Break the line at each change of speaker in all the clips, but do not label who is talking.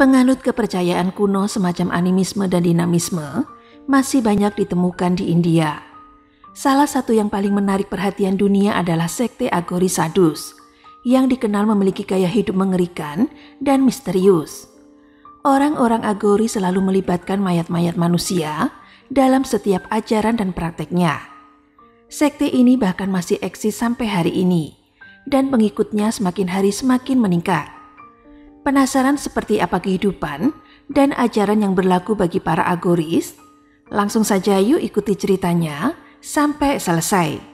Penganut kepercayaan kuno semacam animisme dan dinamisme masih banyak ditemukan di India. Salah satu yang paling menarik perhatian dunia adalah sekte Agori Sadus, yang dikenal memiliki gaya hidup mengerikan dan misterius. Orang-orang Agori selalu melibatkan mayat-mayat manusia dalam setiap ajaran dan prakteknya. Sekte ini bahkan masih eksis sampai hari ini, dan pengikutnya semakin hari semakin meningkat. Penasaran seperti apa kehidupan dan ajaran yang berlaku bagi para agoris? Langsung saja yuk ikuti ceritanya sampai selesai.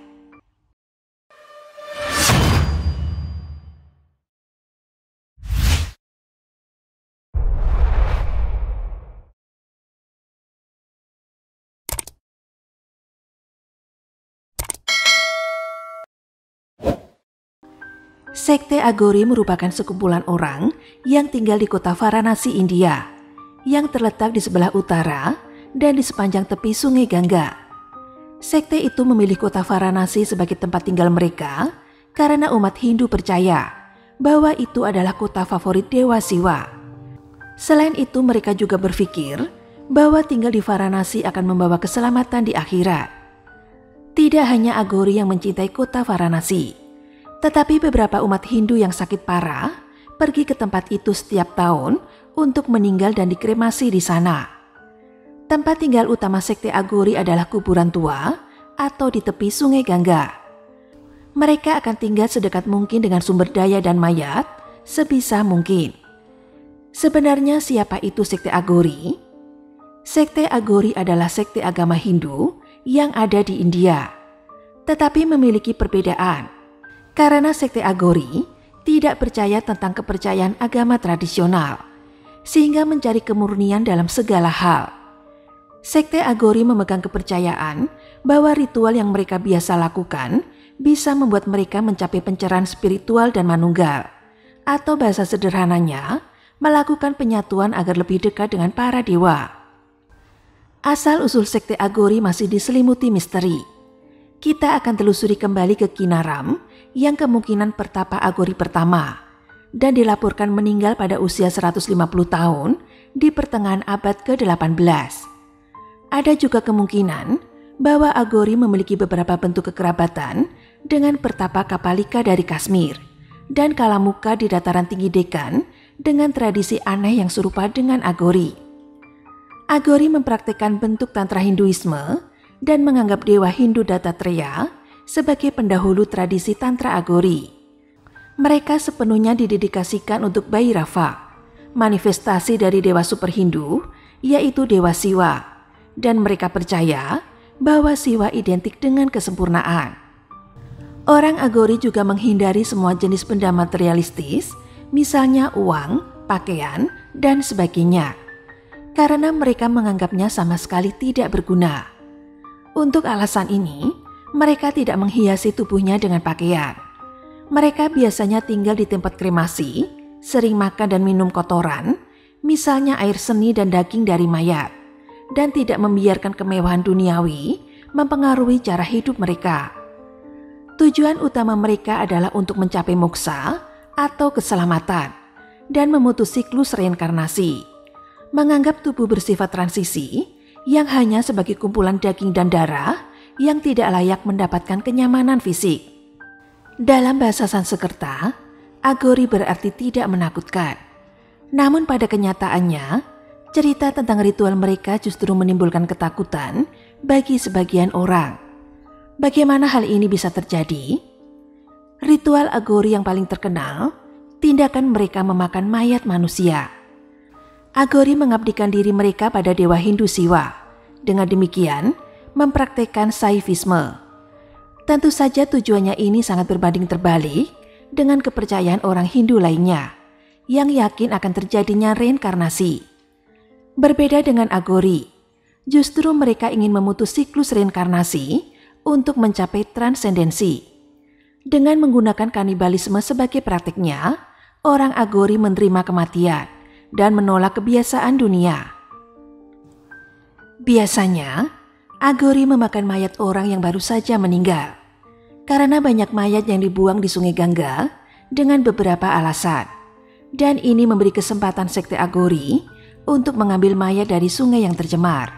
Sekte Agori merupakan sekumpulan orang yang tinggal di kota Varanasi, India, yang terletak di sebelah utara dan di sepanjang tepi sungai Gangga. Sekte itu memilih kota Varanasi sebagai tempat tinggal mereka karena umat Hindu percaya bahwa itu adalah kota favorit Dewa Siwa. Selain itu mereka juga berpikir bahwa tinggal di Varanasi akan membawa keselamatan di akhirat. Tidak hanya Agori yang mencintai kota Varanasi, tetapi beberapa umat Hindu yang sakit parah pergi ke tempat itu setiap tahun untuk meninggal dan dikremasi di sana. Tempat tinggal utama sekte Agori adalah kuburan tua atau di tepi sungai Gangga. Mereka akan tinggal sedekat mungkin dengan sumber daya dan mayat sebisa mungkin. Sebenarnya siapa itu sekte Agori? Sekte Agori adalah sekte agama Hindu yang ada di India, tetapi memiliki perbedaan. Karena sekte Agori tidak percaya tentang kepercayaan agama tradisional, sehingga mencari kemurnian dalam segala hal. Sekte Agori memegang kepercayaan bahwa ritual yang mereka biasa lakukan bisa membuat mereka mencapai pencerahan spiritual dan manunggal. Atau bahasa sederhananya, melakukan penyatuan agar lebih dekat dengan para dewa. Asal-usul sekte Agori masih diselimuti misteri. Kita akan telusuri kembali ke Kinaram yang kemungkinan pertapa Agori pertama dan dilaporkan meninggal pada usia 150 tahun di pertengahan abad ke-18. Ada juga kemungkinan bahwa Agori memiliki beberapa bentuk kekerabatan dengan pertapa Kapalika dari Kashmir dan Kalamuka di dataran tinggi Dekan dengan tradisi aneh yang serupa dengan Agori. Agori mempraktikkan bentuk tantra Hinduisme dan menganggap dewa Hindu Dattatreya sebagai pendahulu tradisi tantra Agori. Mereka sepenuhnya didedikasikan untuk Bhairava, manifestasi dari dewa super Hindu, yaitu Dewa Siwa dan mereka percaya bahwa siwa identik dengan kesempurnaan. Orang Agori juga menghindari semua jenis benda materialistis, misalnya uang, pakaian, dan sebagainya, karena mereka menganggapnya sama sekali tidak berguna. Untuk alasan ini, mereka tidak menghiasi tubuhnya dengan pakaian. Mereka biasanya tinggal di tempat kremasi, sering makan dan minum kotoran, misalnya air seni dan daging dari mayat dan tidak membiarkan kemewahan duniawi mempengaruhi cara hidup mereka. Tujuan utama mereka adalah untuk mencapai moksa atau keselamatan dan memutus siklus reinkarnasi. Menganggap tubuh bersifat transisi yang hanya sebagai kumpulan daging dan darah yang tidak layak mendapatkan kenyamanan fisik. Dalam bahasa Sanskerta, agori berarti tidak menakutkan. Namun pada kenyataannya, cerita tentang ritual mereka justru menimbulkan ketakutan bagi sebagian orang. Bagaimana hal ini bisa terjadi? Ritual Agori yang paling terkenal, tindakan mereka memakan mayat manusia. Agori mengabdikan diri mereka pada dewa Hindu Siwa. Dengan demikian, mempraktekkan saifisme. Tentu saja tujuannya ini sangat berbanding terbalik dengan kepercayaan orang Hindu lainnya yang yakin akan terjadinya reinkarnasi. Berbeda dengan Agori, justru mereka ingin memutus siklus reinkarnasi untuk mencapai transendensi. Dengan menggunakan kanibalisme sebagai praktiknya, orang Agori menerima kematian dan menolak kebiasaan dunia. Biasanya, Agori memakan mayat orang yang baru saja meninggal karena banyak mayat yang dibuang di Sungai Gangga dengan beberapa alasan. Dan ini memberi kesempatan sekte Agori untuk mengambil mayat dari sungai yang tercemar.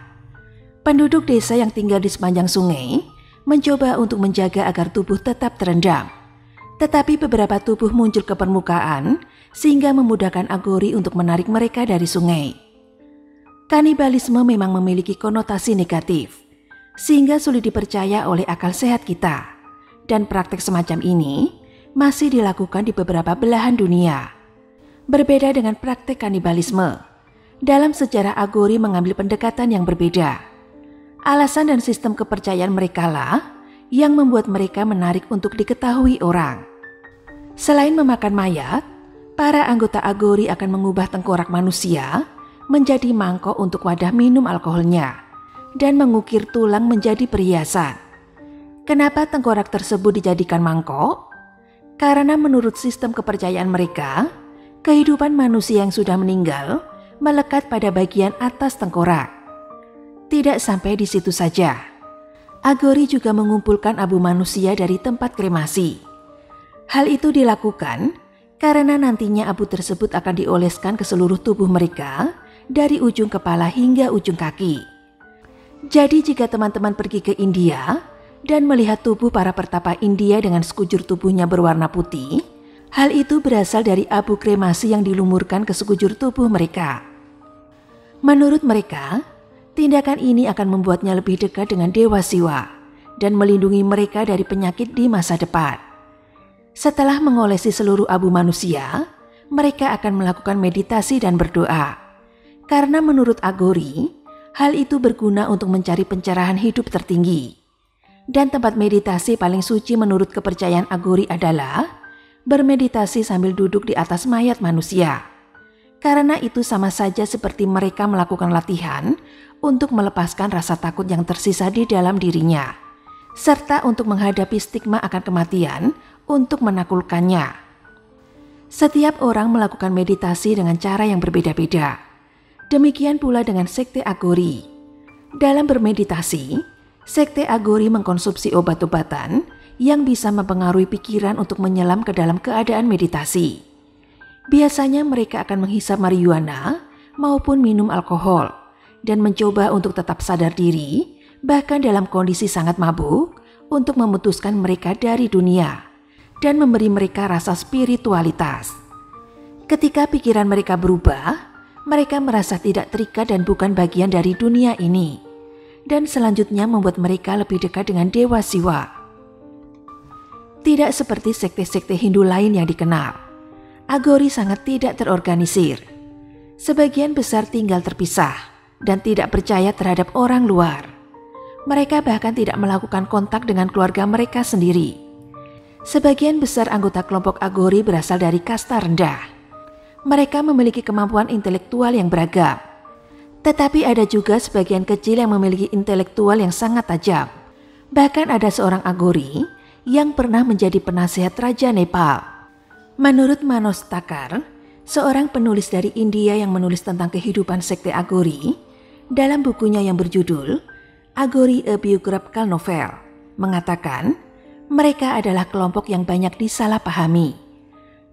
Penduduk desa yang tinggal di sepanjang sungai mencoba untuk menjaga agar tubuh tetap terendam. Tetapi beberapa tubuh muncul ke permukaan sehingga memudahkan Agori untuk menarik mereka dari sungai. Kanibalisme memang memiliki konotasi negatif, sehingga sulit dipercaya oleh akal sehat kita. Dan praktek semacam ini masih dilakukan di beberapa belahan dunia. Berbeda dengan praktek kanibalisme, dalam sejarah Agori mengambil pendekatan yang berbeda. Alasan dan sistem kepercayaan mereka lah yang membuat mereka menarik untuk diketahui orang. Selain memakan mayat, para anggota Agori akan mengubah tengkorak manusia menjadi mangkok untuk wadah minum alkoholnya dan mengukir tulang menjadi perhiasan. Kenapa tengkorak tersebut dijadikan mangkok? Karena menurut sistem kepercayaan mereka, kehidupan manusia yang sudah meninggal melekat pada bagian atas tengkorak. Tidak sampai di situ saja. Agori juga mengumpulkan abu manusia dari tempat kremasi. Hal itu dilakukan karena nantinya abu tersebut akan dioleskan ke seluruh tubuh mereka dari ujung kepala hingga ujung kaki. Jadi jika teman-teman pergi ke India dan melihat tubuh para pertapa India dengan sekujur tubuhnya berwarna putih, Hal itu berasal dari abu kremasi yang dilumurkan ke sekujur tubuh mereka. Menurut mereka, tindakan ini akan membuatnya lebih dekat dengan dewa siwa dan melindungi mereka dari penyakit di masa depan. Setelah mengolesi seluruh abu manusia, mereka akan melakukan meditasi dan berdoa. Karena menurut Agori, hal itu berguna untuk mencari pencerahan hidup tertinggi. Dan tempat meditasi paling suci menurut kepercayaan Agori adalah bermeditasi sambil duduk di atas mayat manusia. Karena itu sama saja seperti mereka melakukan latihan untuk melepaskan rasa takut yang tersisa di dalam dirinya, serta untuk menghadapi stigma akan kematian untuk menakulkannya. Setiap orang melakukan meditasi dengan cara yang berbeda-beda. Demikian pula dengan sekte Agori. Dalam bermeditasi, sekte Agori mengkonsumsi obat-obatan yang bisa mempengaruhi pikiran untuk menyelam ke dalam keadaan meditasi. Biasanya mereka akan menghisap marijuana maupun minum alkohol dan mencoba untuk tetap sadar diri, bahkan dalam kondisi sangat mabuk, untuk memutuskan mereka dari dunia dan memberi mereka rasa spiritualitas. Ketika pikiran mereka berubah, mereka merasa tidak terikat dan bukan bagian dari dunia ini, dan selanjutnya membuat mereka lebih dekat dengan Dewa Siwa tidak seperti sekte-sekte Hindu lain yang dikenal. Agori sangat tidak terorganisir. Sebagian besar tinggal terpisah dan tidak percaya terhadap orang luar. Mereka bahkan tidak melakukan kontak dengan keluarga mereka sendiri. Sebagian besar anggota kelompok Agori berasal dari kasta rendah. Mereka memiliki kemampuan intelektual yang beragam. Tetapi ada juga sebagian kecil yang memiliki intelektual yang sangat tajam. Bahkan ada seorang Agori yang pernah menjadi penasihat Raja Nepal. Menurut Manos Takar, seorang penulis dari India yang menulis tentang kehidupan sekte Agori, dalam bukunya yang berjudul Agori A Biographical Novel, mengatakan mereka adalah kelompok yang banyak disalahpahami.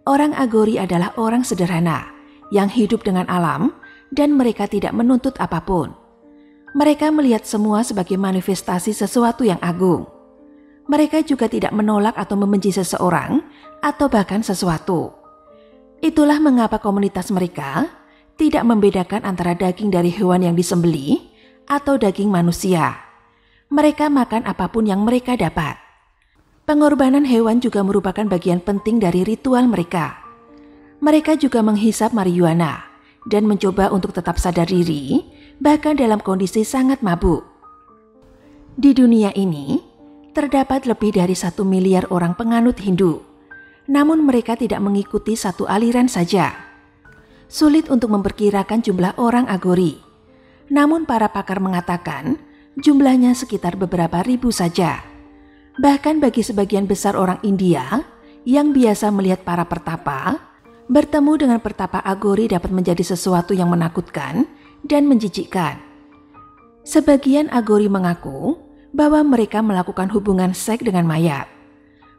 Orang Agori adalah orang sederhana yang hidup dengan alam dan mereka tidak menuntut apa pun. Mereka melihat semua sebagai manifestasi sesuatu yang agung mereka juga tidak menolak atau membenci seseorang atau bahkan sesuatu. Itulah mengapa komunitas mereka tidak membedakan antara daging dari hewan yang disembeli atau daging manusia. Mereka makan apa pun yang mereka dapat. Pengorbanan hewan juga merupakan bagian penting dari ritual mereka. Mereka juga menghisap marijuana dan mencoba untuk tetap sadar diri, bahkan dalam kondisi sangat mabuk. Di dunia ini, terdapat lebih dari satu miliar orang penganut Hindu. Namun mereka tidak mengikuti satu aliran saja. Sulit untuk memperkirakan jumlah orang Agori. Namun para pakar mengatakan jumlahnya sekitar beberapa ribu saja. Bahkan bagi sebagian besar orang India yang biasa melihat para pertapa, bertemu dengan pertapa Agori dapat menjadi sesuatu yang menakutkan dan menjijikkan. Sebagian Agori mengaku bahwa mereka melakukan hubungan seks dengan mayat.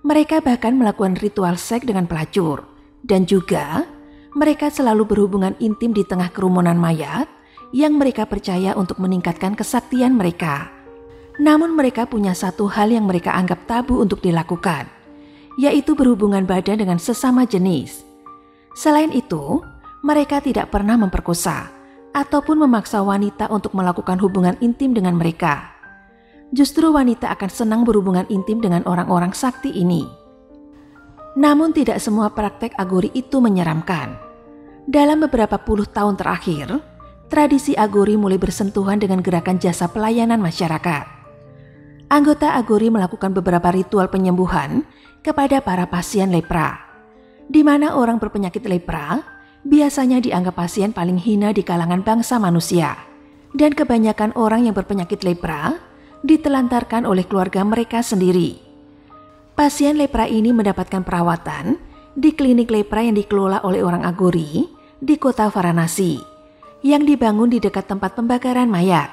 Mereka bahkan melakukan ritual seks dengan pelacur dan juga Mereka selalu berhubungan intim di tengah kerumunan mayat yang mereka percaya untuk meningkatkan kesaktian mereka. Namun mereka punya satu hal yang mereka anggap tabu untuk dilakukan, yaitu berhubungan badan dengan sesama jenis. Selain itu, mereka tidak pernah memperkosa ataupun memaksa wanita untuk melakukan hubungan intim dengan mereka. Justru wanita akan senang berhubungan intim dengan orang-orang sakti ini. Namun tidak semua praktek agori itu menyeramkan. Dalam beberapa puluh tahun terakhir, tradisi Agori mulai bersentuhan dengan gerakan jasa pelayanan masyarakat. Anggota Agori melakukan beberapa ritual penyembuhan kepada para pasien lepra, di mana orang berpenyakit lepra biasanya dianggap pasien paling hina di kalangan bangsa manusia, dan kebanyakan orang yang berpenyakit lepra ditelantarkan oleh keluarga mereka sendiri. Pasien lepra ini mendapatkan perawatan di klinik lepra yang dikelola oleh orang Agori di kota Varanasi yang dibangun di dekat tempat pembakaran mayat.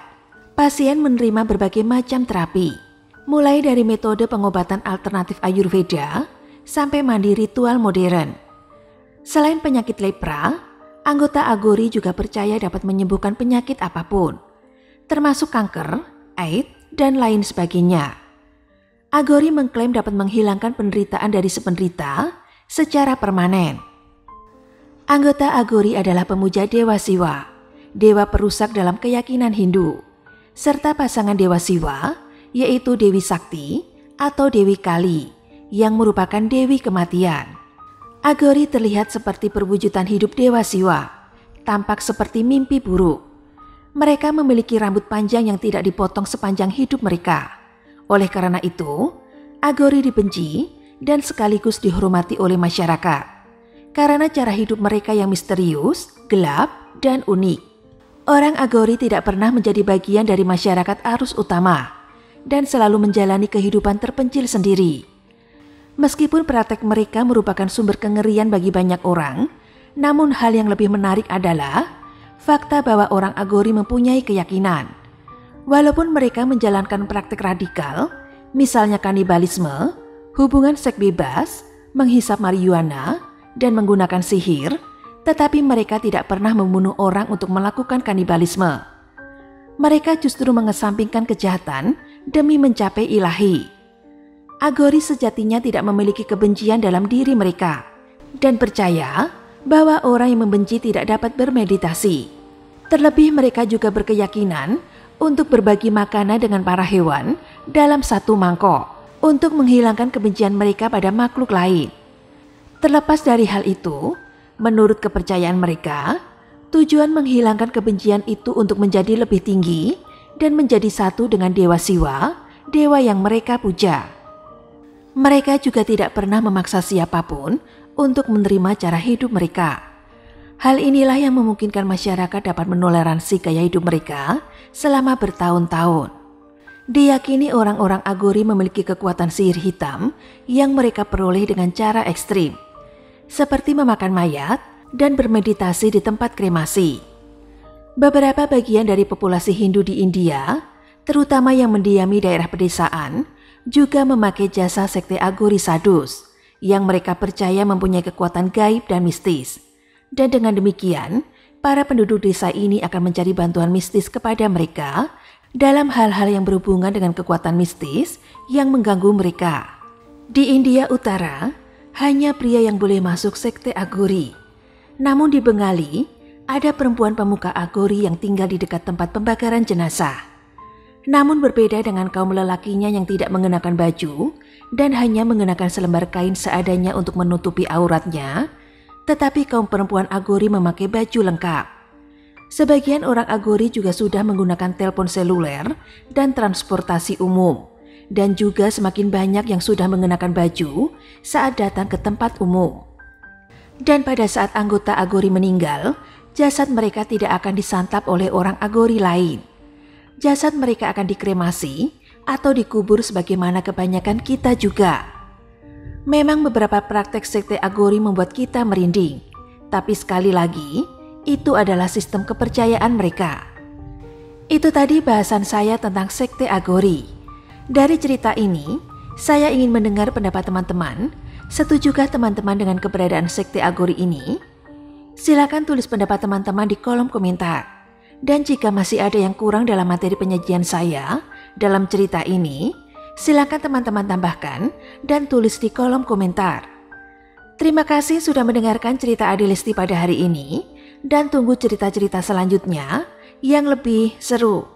Pasien menerima berbagai macam terapi, mulai dari metode pengobatan alternatif Ayurveda sampai mandi ritual modern. Selain penyakit lepra, anggota Agori juga percaya dapat menyembuhkan penyakit apa pun, termasuk kanker, AIDS, dan lain sebagainya. Agori mengklaim dapat menghilangkan penderitaan dari si penderita secara permanen. Anggota Agori adalah pemuja Dewa Siwa, dewa perusak dalam keyakinan Hindu, serta pasangan Dewa Siwa, yaitu Dewi Sakti atau Dewi Kali, yang merupakan Dewi kematian. Agori terlihat seperti perwujudan hidup Dewa Siwa, tampak seperti mimpi buruk. Mereka memiliki rambut panjang yang tidak dipotong sepanjang hidup mereka. Oleh karena itu, Agori dibenci dan sekaligus dihormati oleh masyarakat karena cara hidup mereka yang misterius, gelap, dan unik. Orang Agori tidak pernah menjadi bagian dari masyarakat arus utama dan selalu menjalani kehidupan terpencil sendiri. Meskipun praktek mereka merupakan sumber kengerian bagi banyak orang, namun hal yang lebih menarik adalah fakta bahwa orang Agori mempunyai keyakinan. Walaupun mereka menjalankan praktek radikal, misalnya kanibalisme, hubungan seks bebas, menghisap marijuana, dan menggunakan sihir, tetapi mereka tidak pernah membunuh orang untuk melakukan kanibalisme. Mereka justru mengesampingkan kejahatan demi mencapai ilahi. Agori sejatinya tidak memiliki kebencian dalam diri mereka dan percaya bahwa orang yang membenci tidak dapat bermeditasi. Terlebih mereka juga berkeyakinan untuk berbagi makanan dengan para hewan dalam satu mangkok untuk menghilangkan kebencian mereka pada makhluk lain. Terlepas dari hal itu, menurut kepercayaan mereka, tujuan menghilangkan kebencian itu untuk menjadi lebih tinggi dan menjadi satu dengan Dewa Siwa, dewa yang mereka puja. Mereka juga tidak pernah memaksa siapa pun untuk menerima cara hidup mereka. Hal inilah yang memungkinkan masyarakat dapat menoleransi gaya hidup mereka selama bertahun-tahun. Diyakini orang-orang Agori memiliki kekuatan sihir hitam yang mereka peroleh dengan cara ekstrim seperti memakan mayat dan bermeditasi di tempat kremasi. Beberapa bagian dari populasi Hindu di India, terutama yang mendiami daerah pedesaan, juga memakai jasa sekte Agori Sadus yang mereka percaya mempunyai kekuatan gaib dan mistis. Dan dengan demikian, para penduduk desa ini akan mencari bantuan mistis kepada mereka dalam hal-hal yang berhubungan dengan kekuatan mistis yang mengganggu mereka. Di India Utara, hanya pria yang boleh masuk sekte Agori. Namun di Bengali, ada perempuan pemuka Agori yang tinggal di dekat tempat pembakaran jenazah. Namun berbeda dengan kaum lelakinya yang tidak mengenakan baju dan hanya mengenakan selembar kain seadanya untuk menutupi auratnya, tetapi kaum perempuan Agori memakai baju lengkap. Sebagian orang Agori juga sudah menggunakan telepon seluler dan transportasi umum dan juga semakin banyak yang sudah mengenakan baju saat datang ke tempat umum. Dan pada saat anggota Agori meninggal, jasad mereka tidak akan disantap oleh orang Agori lain. Jasad mereka akan dikremasi atau dikubur sebagaimana kebanyakan kita juga. Memang beberapa praktek sekte Agori membuat kita merinding, tapi sekali lagi, itu adalah sistem kepercayaan mereka. Itu tadi bahasan saya tentang sekte Agori. Dari cerita ini, saya ingin mendengar pendapat teman-teman. Setujukah teman-teman dengan keberadaan sekte Agori ini? Silakan tulis pendapat teman-teman di kolom komentar. Dan jika masih ada yang kurang dalam materi penyajian saya dalam cerita ini, silakan teman-teman tambahkan dan tulis di kolom komentar. Terima kasih sudah mendengarkan cerita Adilisti pada hari ini dan tunggu cerita-cerita selanjutnya yang lebih seru.